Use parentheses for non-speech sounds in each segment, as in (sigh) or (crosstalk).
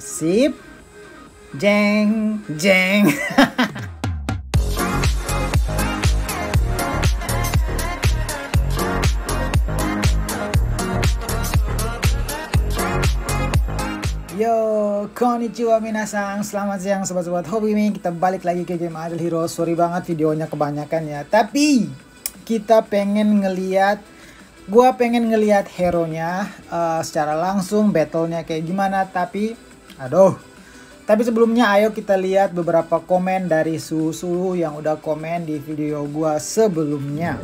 Sip. Jeng, jeng. (laughs) Yo, konnichiwa minasang. Selamat siang sobat-sobat hobi ini. Kita balik lagi ke game Idle Hero. Sorry banget videonya kebanyakan ya. Tapi kita pengen ngeliat gua pengen ngeliat hero-nya uh, secara langsung battle-nya kayak gimana tapi aduh tapi sebelumnya ayo kita lihat beberapa komen dari suhu-suhu yang udah komen di video gua sebelumnya.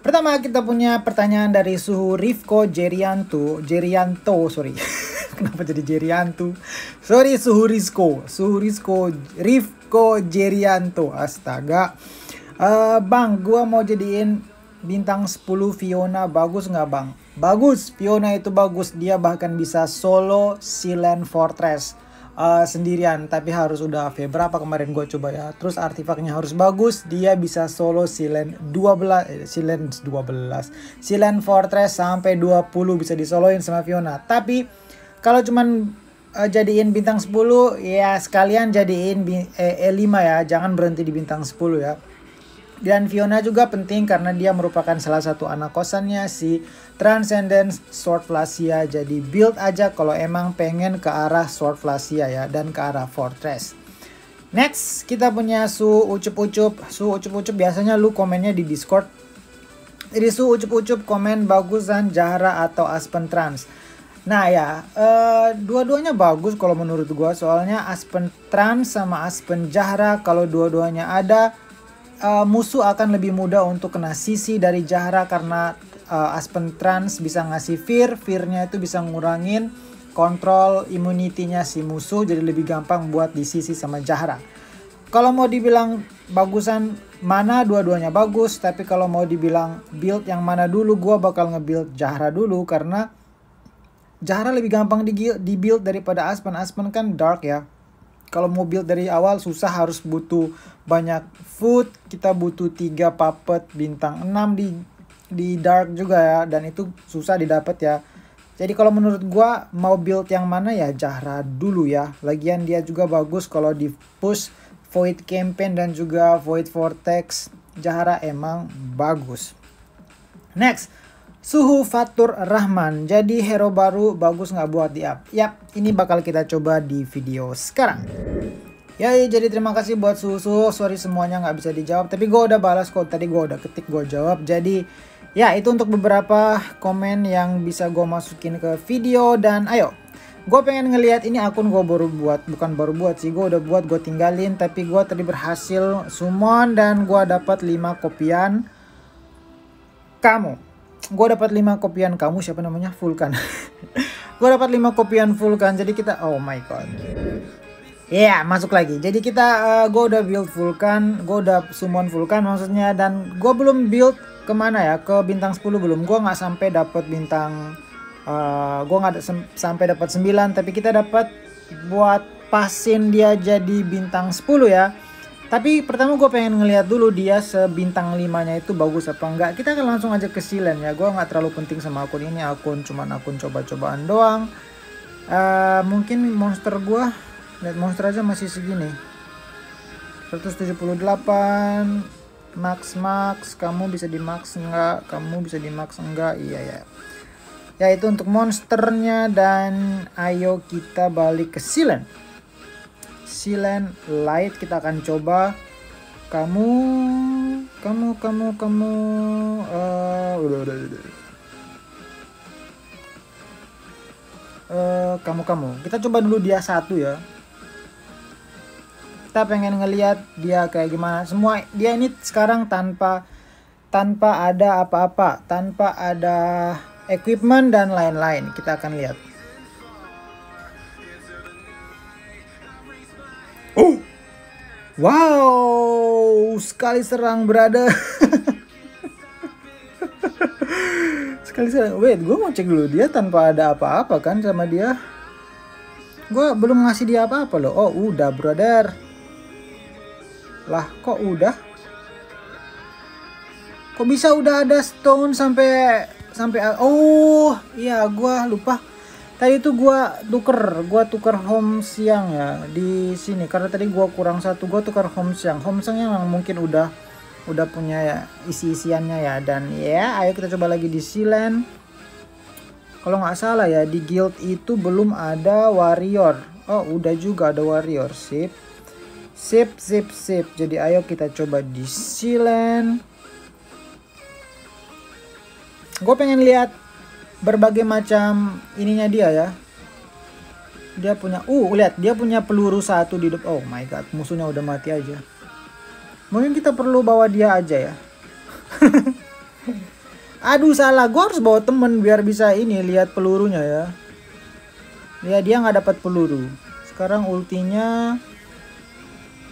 Pertama kita punya pertanyaan dari suhu Rifko Jerianto, Jerianto, sorry. (laughs) Kenapa jadi Jerianto? Sorry suhu Rizko, suhu Rizko, Rifko Jerianto. Astaga. Uh, bang, gua mau jadiin bintang 10 Fiona bagus nggak bang? Bagus, Fiona itu bagus. Dia bahkan bisa solo Silent Fortress. Uh, sendirian tapi harus udah V berapa kemarin gue coba ya. Terus artefaknya harus bagus dia bisa solo silent 12 eh, silent 12 silent fortress sampai 20 bisa disoloin sama Fiona. Tapi kalau cuman uh, jadiin bintang 10 ya sekalian jadiin eh, E5 ya. Jangan berhenti di bintang 10 ya. Dan Fiona juga penting karena dia merupakan salah satu anak kosannya si Transcendence Sword Flasia. Jadi build aja kalau emang pengen ke arah Sword Flasia ya dan ke arah Fortress. Next kita punya Su Ucup-Ucup. Su Ucup-Ucup biasanya lu komennya di Discord. Jadi Su Ucup-Ucup komen bagusan Jahra atau Aspen Trans. Nah ya, uh, dua-duanya bagus kalau menurut gua soalnya Aspen Trans sama Aspen Jahra kalau dua-duanya ada uh, musuh akan lebih mudah untuk kena sisi dari Jahra karena uh, Aspen Trans bisa ngasih fear, fearnya itu bisa ngurangin kontrol immunity-nya si musuh jadi lebih gampang buat di sisi sama Jahra. Kalau mau dibilang bagusan mana dua-duanya bagus, tapi kalau mau dibilang build yang mana dulu gua bakal nge-build Jahra dulu karena Jahra lebih gampang di, build daripada Aspen. Aspen kan dark ya kalau mau build dari awal susah harus butuh banyak food kita butuh tiga puppet bintang 6 di di dark juga ya dan itu susah didapat ya jadi kalau menurut gua mau build yang mana ya Jahra dulu ya lagian dia juga bagus kalau di push Void Campaign dan juga Void Vortex Jahra emang bagus next Suhu Fatur Rahman, jadi hero baru bagus nggak buat di up? Yap, ini bakal kita coba di video sekarang. Ya, jadi terima kasih buat suhu-suhu. Sorry semuanya nggak bisa dijawab, tapi gue udah balas kok. Tadi gue udah ketik gue jawab. Jadi ya itu untuk beberapa komen yang bisa gue masukin ke video dan ayo. Gue pengen ngelihat ini akun gue baru buat, bukan baru buat sih. Gue udah buat, gue tinggalin. Tapi gue tadi berhasil summon dan gue dapat 5 kopian kamu gue dapat 5 kopian kamu siapa namanya Vulkan (laughs) gue dapat 5 kopian Vulkan jadi kita oh my god ya yeah, masuk lagi jadi kita uh, gue udah build Vulkan gue udah summon Vulkan maksudnya dan gue belum build ke mana ya ke bintang 10 belum gue nggak sampai dapat bintang uh, gue nggak sampai dapat 9 tapi kita dapat buat pasin dia jadi bintang 10 ya tapi pertama gue pengen ngeliat dulu dia sebintang limanya itu bagus apa enggak. Kita akan langsung aja ke Silen ya. Gue nggak terlalu penting sama akun ini. Akun cuman akun coba-cobaan doang. Uh, mungkin monster gue lihat monster aja masih segini. 178 max max. Kamu bisa di max enggak kamu bisa di max enggak iya ya. Ya itu untuk monsternya dan ayo kita balik ke Silen Silent Light kita akan coba. Kamu kamu kamu kamu uh, udah uh, kamu kamu. Kita coba dulu dia satu ya kita pengen ngelihat dia kayak gimana semua dia ini sekarang tanpa tanpa ada apa-apa tanpa ada equipment dan lain-lain kita akan lihat Oh. Wow, sekali serang berada. (laughs) sekali serang. Wait, gue mau cek dulu dia tanpa ada apa-apa kan sama dia. Gue belum ngasih dia apa-apa loh. Oh, udah, brother. Lah, kok udah? Kok bisa udah ada stone sampai sampai oh, iya gue lupa. Tadi itu gua tuker gua tuker home siang ya di sini. Karena tadi gua kurang satu gua tuker home siang. Home siang yang mungkin udah udah punya ya, isi-isiannya ya. Dan ya ayo kita coba lagi di Silen kalau nggak salah ya di guild itu belum ada warrior. Oh udah juga ada warrior sip sip sip sip. Jadi ayo kita coba di Silen. Gue pengen lihat berbagai macam ininya dia ya. Dia punya uh lihat dia punya peluru satu di depan oh my god musuhnya udah mati aja. Mungkin kita perlu bawa dia aja ya. (laughs) Aduh salah. Gue harus bawa temen biar bisa ini lihat pelurunya ya. Ya dia nggak dapat peluru. Sekarang ultinya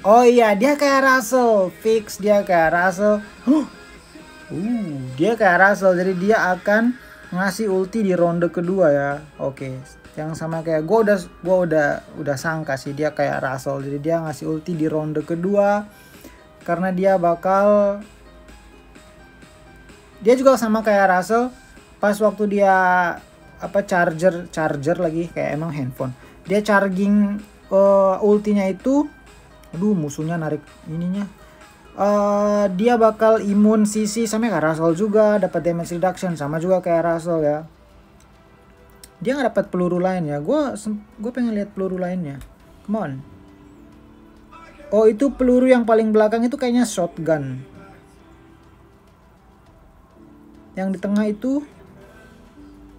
oh iya dia kayak Russell. Fix dia kayak Russell. Uh dia kayak Russell. Jadi dia akan ngasih ulti di ronde kedua ya. Oke okay. yang sama kayak gue udah gue udah udah sangka sih dia kayak Russell. Jadi dia ngasih ulti di ronde kedua karena dia bakal dia juga sama kayak Russell. Pas waktu dia apa charger charger lagi kayak emang handphone. Dia charging uh, ultinya itu aduh musuhnya narik ininya. Uh, dia bakal imun sisi sama kayak Russell juga dapat damage reduction sama juga kayak Russell ya. Dia nggak dapat peluru lain ya. Gue gue pengen lihat peluru lainnya. Come on. Oh itu peluru yang paling belakang itu kayaknya shotgun. Yang di tengah itu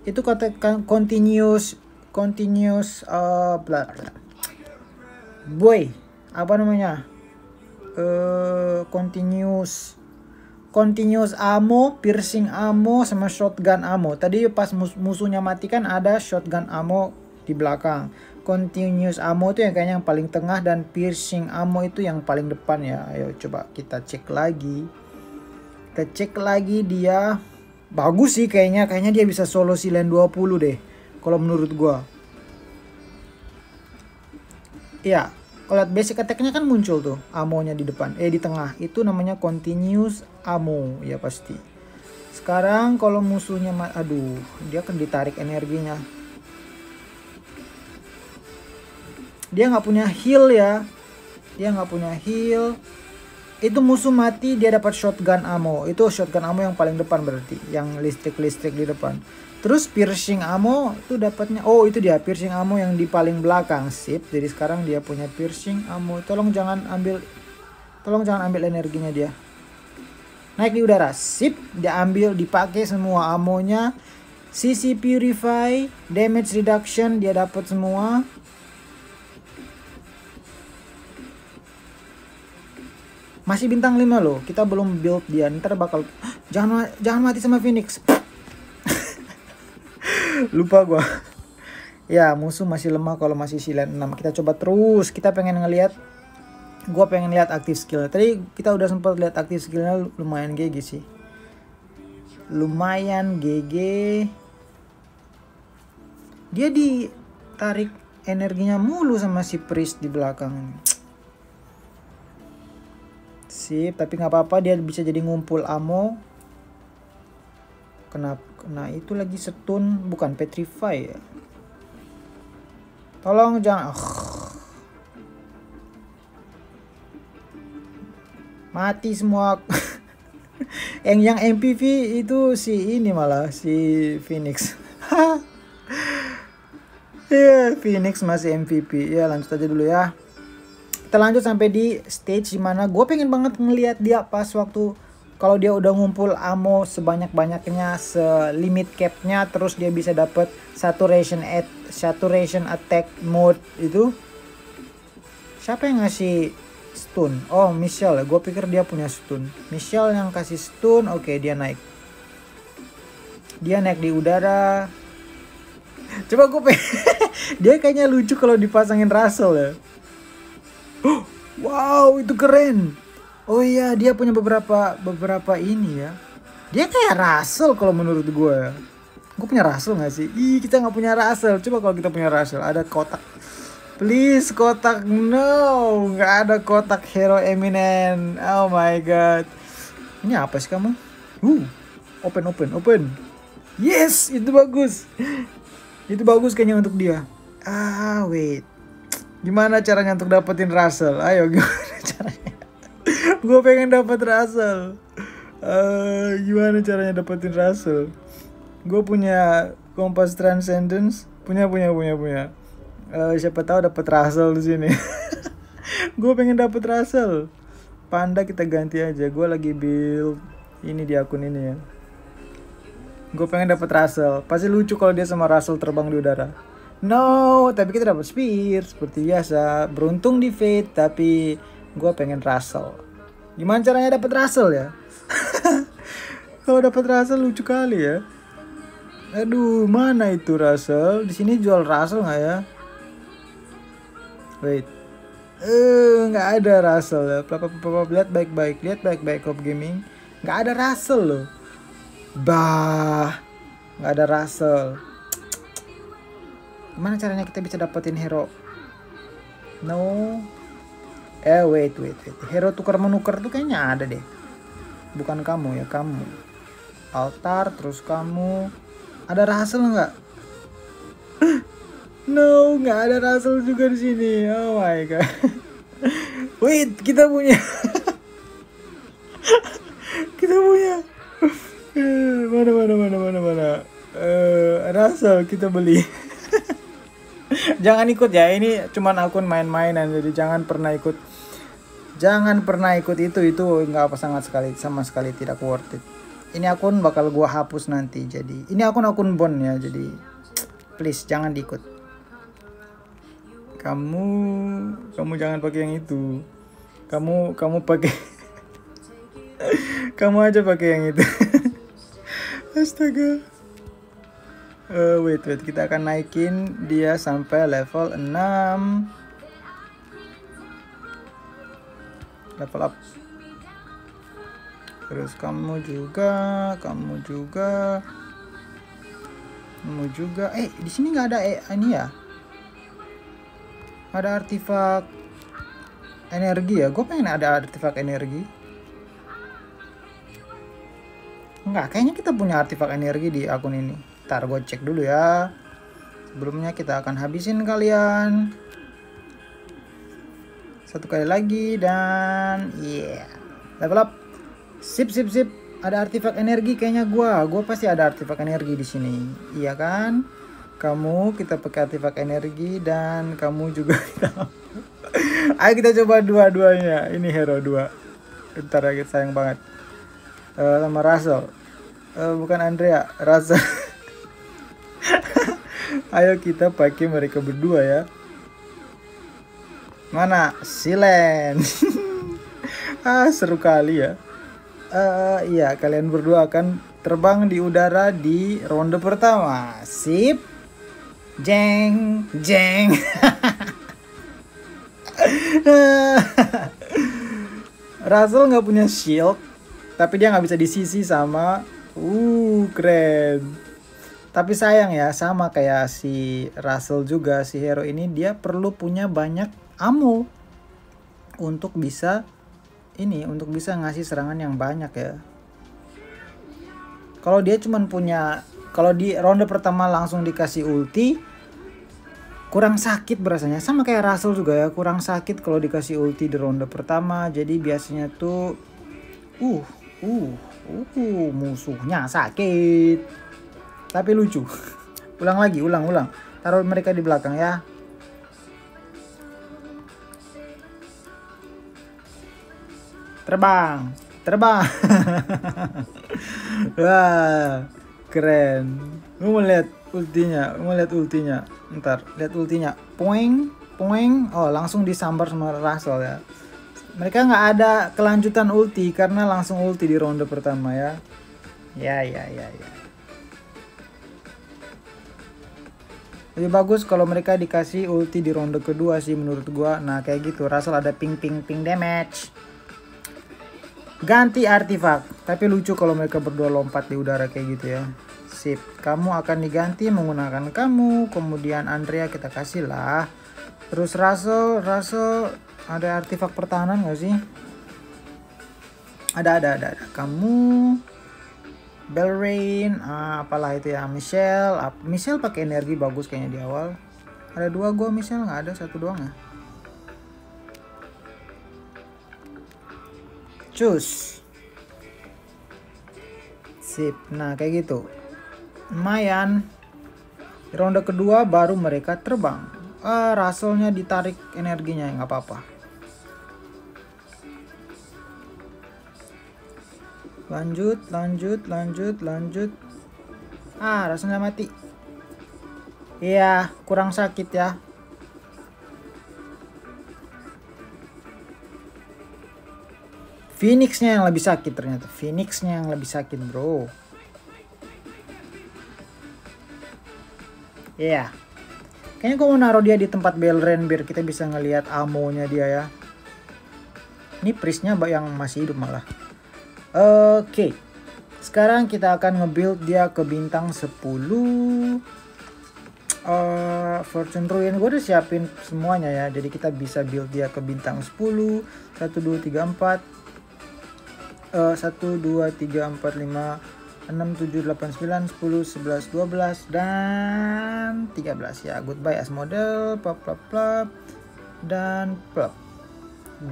itu kata continuous continuous uh, blah, blah. boy apa namanya uh, continuous continuous ammo, piercing ammo sama shotgun ammo. Tadi pas mus musuhnya mati kan ada shotgun ammo di belakang. Continuous ammo itu yang kayaknya yang paling tengah dan piercing ammo itu yang paling depan ya. Ayo coba kita cek lagi. Kita cek lagi dia bagus sih kayaknya kayaknya dia bisa solo silen 20 deh kalau menurut gua. Iya, kalau lihat basic attack-nya kan muncul tuh amonya di depan. Eh di tengah. Itu namanya continuous ammo. Ya pasti. Sekarang kalau musuhnya aduh dia akan ditarik energinya. Dia nggak punya heal ya. Dia nggak punya heal. Itu musuh mati dia dapat shotgun ammo. Itu shotgun ammo yang paling depan berarti. Yang listrik listrik di depan Terus piercing ammo itu dapatnya oh itu dia piercing ammo yang di paling belakang sip. Jadi sekarang dia punya piercing ammo. Tolong jangan ambil tolong jangan ambil energinya dia. Naik di udara. Sip, dia ambil dipakai semua amonya. CC purify, damage reduction dia dapat semua. Masih bintang 5 loh. Kita belum build dia. Ntar bakal (gasps) jangan jangan mati sama Phoenix lupa gua. Ya musuh masih lemah kalau masih silen 6 kita coba terus. Kita pengen ngelihat gua pengen lihat aktif skill. Tadi kita udah sempat lihat aktif skillnya lumayan GG sih. Lumayan GG dia ditarik energinya mulu sama si priest di belakang sip tapi nggak apa-apa dia bisa jadi ngumpul ammo. Kenapa nah itu lagi setun bukan petrify ya. Tolong jangan oh. mati semua. (laughs) Yang yang MPV itu si ini malah si Phoenix. (laughs) Ya Phoenix masih MVP ya lanjut aja dulu ya. Kita lanjut sampai di stage di mana gue pengen banget ngelihat dia pas waktu kalau dia udah ngumpul ammo sebanyak-banyaknya selimit capnya terus dia bisa dapat saturation at saturation attack mode itu siapa yang ngasih stun? Oh Michelle gue pikir dia punya stun. Michelle yang kasih stun oke okay, dia naik. Dia naik di udara. (laughs) Coba gue (laughs) dia kayaknya lucu kalau dipasangin Russell ya. (gasps) Wow itu keren Oh iya, dia punya beberapa beberapa ini ya. Dia kayak Russell kalau menurut gue. Gue punya Russell gak sih? Ih, kita nggak punya Russell. Coba kalau kita punya Russell, ada kotak. Please kotak no, nggak ada kotak hero eminent. Oh my god. Ini apa sih kamu? Uh, open open open. Yes, itu bagus. Itu bagus kayaknya untuk dia. Ah, wait. Gimana caranya untuk dapetin Russell? Ayo gimana (laughs) caranya? (laughs) gue pengen dapet Russell. Uh, gimana caranya dapetin Russell? Gue punya Kompas Transcendence, punya punya punya punya. Uh, siapa tahu dapet Russell di sini. (laughs) gue pengen dapet Russell. Panda kita ganti aja. Gue lagi build ini di akun ini ya. Gue pengen dapet Russell. Pasti lucu kalau dia sama Russell terbang di udara. No, tapi kita dapat Spear seperti biasa. Beruntung di Fate, tapi gue pengen Russell. Gimana caranya dapat Russell ya? (laughs) Kalau dapat Russell lucu kali ya. Aduh, mana itu Russell? Di sini jual Russell nggak ya? Wait. Eh, nggak ada Russell ya. Lihat baik-baik, lihat baik-baik Cop Gaming. Nggak ada Russell loh. Bah, nggak ada Russell. Gimana caranya kita bisa dapetin hero? No. Eh wait wait wait. Hero tukar menukar tuh kayaknya ada deh. Bukan kamu ya kamu. Altar terus kamu. Ada Russell nggak? (gasps) no, nggak ada Russell juga di sini. Oh my god. (laughs) wait, kita punya. (laughs) kita punya. (sighs) mana mana mana mana mana. Uh, Russell kita beli (laughs) jangan ikut ya ini cuman akun main-mainan jadi jangan pernah ikut jangan pernah ikut itu itu nggak apa sangat sekali sama sekali tidak worth it. Ini akun bakal gua hapus nanti jadi ini akun akun bon ya jadi please jangan diikut. Kamu kamu jangan pakai yang itu. Kamu kamu pakai (laughs) kamu aja pakai yang itu. (laughs) Astaga. Uh, wait wait kita akan naikin dia sampai level 6 level up. Terus kamu juga kamu juga kamu juga. Eh di sini nggak ada eh, ini ya? Ada artefak energi ya? Gue pengen ada artefak energi. Enggak, kayaknya kita punya artefak energi di akun ini. Ntar gue cek dulu ya. Sebelumnya kita akan habisin kalian. Satu kali lagi dan yeah. Level up. Sip sip sip. Ada artefak energi kayaknya gua. Gua pasti ada artefak energi di sini. Iya kan? Kamu kita pakai artefak energi dan kamu juga (laughs) Ayo kita coba dua-duanya. Ini hero dua. Ntar ya sayang banget. Uh, sama Russell. Uh, bukan Andrea, Russell. (laughs) Ayo kita pakai mereka berdua ya. Mana? Silen. (laughs) ah, seru kali ya. Uh, iya, kalian berdua akan terbang di udara di ronde pertama. Sip. Jeng, jeng. (laughs) Russell nggak punya shield, tapi dia nggak bisa disisi sama. Uh, keren. Tapi sayang ya, sama kayak si Russell juga, si hero ini dia perlu punya banyak ammo untuk bisa ini, untuk bisa ngasih serangan yang banyak ya. Kalau dia cuma punya, kalau di ronde pertama langsung dikasih ulti, kurang sakit berasanya. Sama kayak Russell juga ya, kurang sakit kalau dikasih ulti di ronde pertama. Jadi biasanya tuh, uh, uh, uh, musuhnya sakit tapi lucu (laughs) ulang lagi ulang ulang taruh mereka di belakang ya terbang. Terbang. (laughs) Wah keren. Lu mau lihat ultinya? Mau lihat ultinya? Ntar lihat ultinya. Poing poing oh langsung disambar sama Russell ya. Mereka nggak ada kelanjutan ulti karena langsung ulti di ronde pertama ya. Ya ya ya ya. Lebih bagus kalau mereka dikasih ulti di ronde kedua sih menurut gua. Nah kayak gitu. Russell ada ping ping ping damage ganti artefak tapi lucu kalau mereka berdua lompat di udara kayak gitu ya sip kamu akan diganti menggunakan kamu kemudian Andrea kita kasih lah terus Russell Russell ada artefak pertahanan gak sih ada ada ada, ada. kamu Belrain, ah, apalah itu ya, Michelle. Michelle pakai energi bagus kayaknya di awal. Ada dua gua Michelle nggak ada satu doang ya. Cus. Sip. Nah, kayak gitu. Lumayan. Ronde kedua baru mereka terbang. Ah, Russell-nya ditarik energinya nggak apa-apa. Lanjut, lanjut, lanjut, lanjut. Ah, rasanya mati. Iya, kurang sakit ya. Phoenix-nya yang lebih sakit ternyata. Phoenix-nya yang lebih sakit, bro. Iya. Kayaknya gue mau naruh dia di tempat Belren biar kita bisa ngelihat amonya dia ya. Ini prisnya yang masih hidup malah. Oke. Sekarang kita akan nge-build dia ke bintang 10. Uh, Fortune Ruin gue udah siapin semuanya ya. Jadi kita bisa build dia ke bintang 10. 1 2 3 4 uh, 1 2 3 4 5 6 7 8 9 10 11 12 dan 13 ya. Goodbye as model. Plop plop plop dan plop.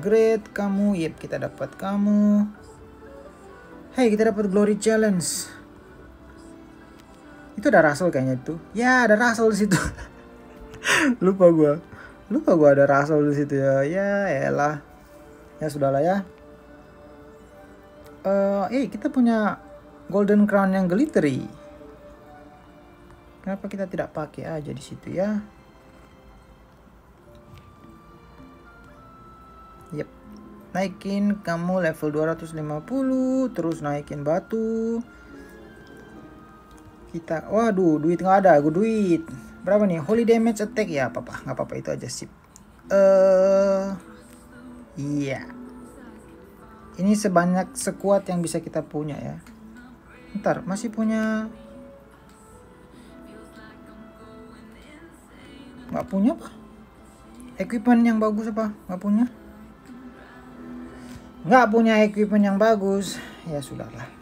Great kamu. Yep, kita dapat kamu. Hey, kita dapat glory challenge. Itu ada Russell kayaknya itu. Ya, ada Russell di situ. (laughs) Lupa gua. Lupa gua ada Russell di situ ya. Ya, elah. Ya sudahlah ya. Eh, uh, eh kita punya golden crown yang glittery. Kenapa kita tidak pakai aja di situ ya? Yep. Naikin kamu level 250 terus naikin batu. Kita waduh duit nggak ada gue duit. Berapa nih? Holy damage attack? Ya apa apa nggak apa apa itu aja sip. Eh uh, iya ini sebanyak sekuat yang bisa kita punya ya ntar masih punya nggak punya apa equipment yang bagus apa nggak punya nggak punya equipment yang bagus ya sudahlah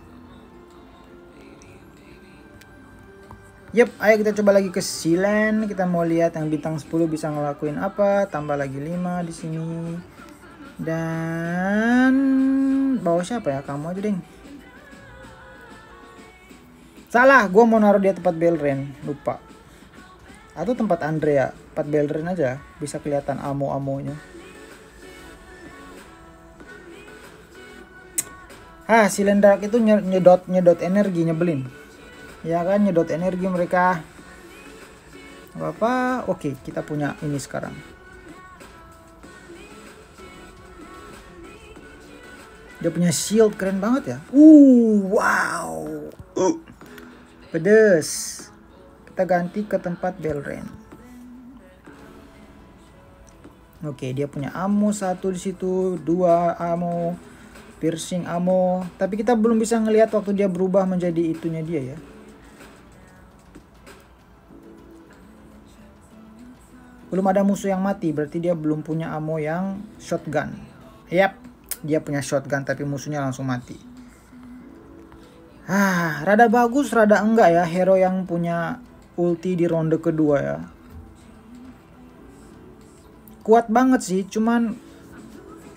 Yep, ayo kita coba lagi ke Silen. Kita mau lihat yang bintang 10 bisa ngelakuin apa. Tambah lagi 5 di sini. Dan bawa siapa ya? Kamu aja, Ding. Salah, gue mau naruh dia tempat Belren, lupa. Atau tempat Andrea, tempat Belren aja, bisa kelihatan amo-amonya. Ah, silindrak itu nyedot nyedot energi nyebelin. Ya kan nyedot energi mereka. Apa? Oke, kita punya ini sekarang. Dia punya shield keren banget ya. Uh, wow. Uh. Pedes. Kita ganti ke tempat Belren. Oke, dia punya ammo satu di situ, dua ammo piercing ammo tapi kita belum bisa ngelihat waktu dia berubah menjadi itunya dia ya belum ada musuh yang mati berarti dia belum punya ammo yang shotgun yap dia punya shotgun tapi musuhnya langsung mati ah rada bagus rada enggak ya hero yang punya ulti di ronde kedua ya kuat banget sih cuman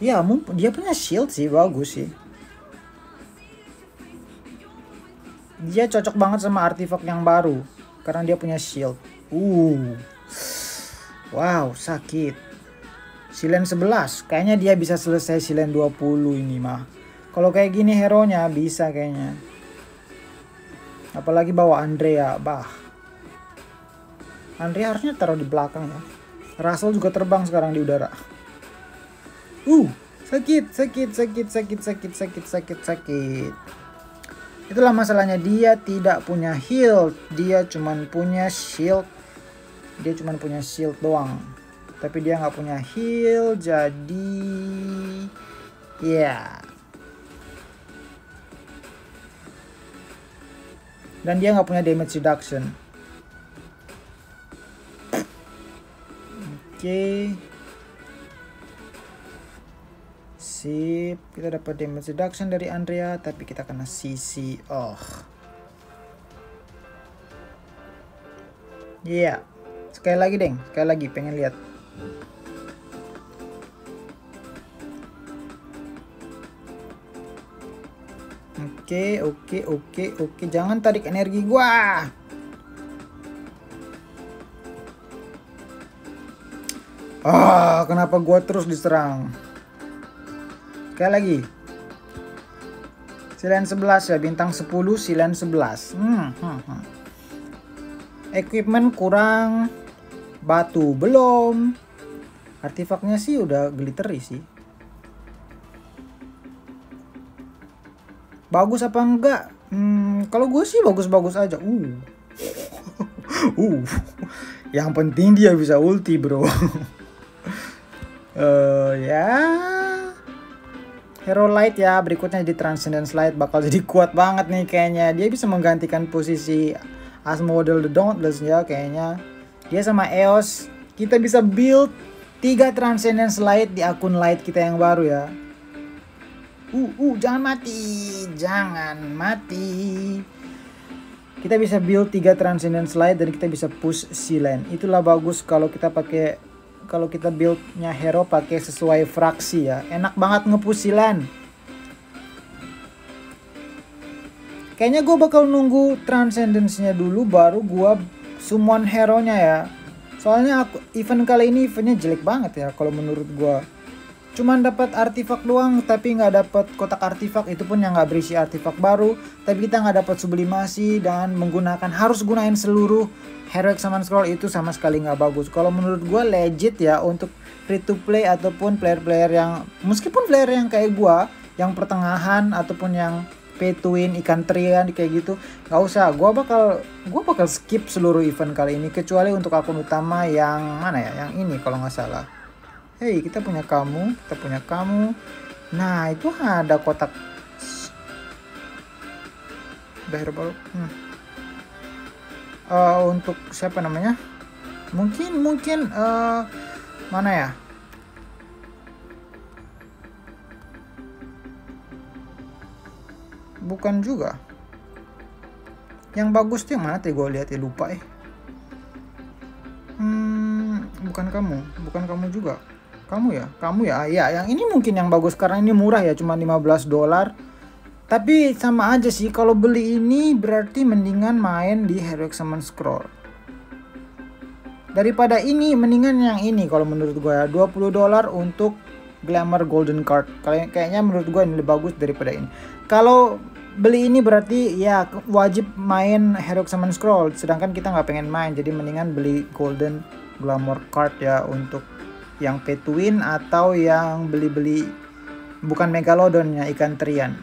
Ya, dia punya shield sih, bagus sih. Dia cocok banget sama artifact yang baru karena dia punya shield. Uh. Wow, sakit. Silen 11, kayaknya dia bisa selesai silen 20 ini mah. Kalau kayak gini hero-nya bisa kayaknya. Apalagi bawa Andrea, bah. Andrea harusnya taruh di belakang ya. Russell juga terbang sekarang di udara. Uh, sakit, sakit, sakit, sakit, sakit, sakit, sakit, sakit. Itulah masalahnya dia tidak punya heal, dia cuman punya shield. Dia cuman punya shield doang tapi dia nggak punya heal jadi ya yeah. dan dia nggak punya damage reduction oke okay. sip kita dapat damage reduction dari Andrea tapi kita kena CC oh Iya. Yeah. Sekali lagi, Deng. Sekali lagi pengen lihat. Oke, oke, oke, oke. Jangan tarik energi gua. Ah, kenapa gua terus diserang? Sekali lagi. Silen 11 ya, bintang 10, silen 11. Hmm, hmm, hmm. Equipment kurang, batu belum. Artefaknya sih udah glittery sih. Bagus apa enggak? Hmm, kalau gue sih bagus-bagus aja. Uh. (laughs) uh. Yang penting dia bisa ulti, Bro. uh, (laughs) ya. Hero Light ya, berikutnya di Transcendence Light bakal jadi kuat banget nih kayaknya. Dia bisa menggantikan posisi Asmodel The Dauntless ya kayaknya. Dia sama EOS, kita bisa build 3 Transcendence Light di akun Light kita yang baru ya. Uh, uh, jangan mati, jangan mati. Kita bisa build 3 Transcendence Light dan kita bisa push Silen. Itulah bagus kalau kita pakai kalau kita buildnya hero pakai sesuai fraksi ya enak banget ngepusilan kayaknya gue bakal nunggu transcendence-nya dulu baru gue summon hero-nya ya. Soalnya aku event kali ini eventnya jelek banget ya kalau menurut gue cuman dapat artefak doang tapi nggak dapat kotak artefak itu pun yang nggak berisi artefak baru. Tapi kita nggak dapat sublimasi dan menggunakan harus gunain seluruh heroic summon scroll itu sama sekali nggak bagus. Kalau menurut gue legit ya untuk free to play ataupun player-player yang meskipun player yang kayak gue yang pertengahan ataupun yang win ikan trian kayak gitu nggak usah gue bakal gue bakal skip seluruh event kali ini kecuali untuk akun utama yang mana ya yang ini kalau nggak salah Hei, kita punya kamu, kita punya kamu. Nah, itu ada kotak baru. Hmm. Uh, untuk siapa namanya? Mungkin mungkin uh, mana ya? Bukan juga. Yang bagus tuh yang mana tuh gue lihat ya? Lupa eh. Hmm, bukan kamu, bukan kamu juga. Kamu ya? Kamu ya? Ya yang ini mungkin yang bagus karena ini murah ya cuma 15 dolar. Tapi sama aja sih kalau beli ini berarti mendingan main di Heroic Summon Scroll. Daripada ini mendingan yang ini kalau menurut gue ya. 20 dolar untuk Glamour Golden Card. Kayaknya menurut gue ini lebih bagus daripada ini. Kalau beli ini berarti ya wajib main Heroic Summon Scroll. Sedangkan kita nggak pengen main jadi mendingan beli Golden Glamour Card ya untuk yang pay atau yang beli-beli bukan megalodon ya ikan terian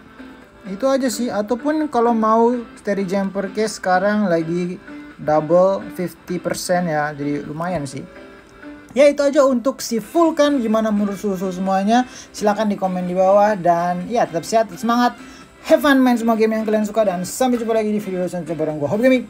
itu aja sih. Ataupun kalau mau steri jumper case sekarang lagi double 50% ya jadi lumayan sih. Ya itu aja untuk si full kan gimana menurut susu semuanya? Silahkan di komen di bawah dan ya tetap sehat semangat have fun main semua game yang kalian suka dan sampai jumpa lagi di video selanjutnya bareng gue Hobi Gaming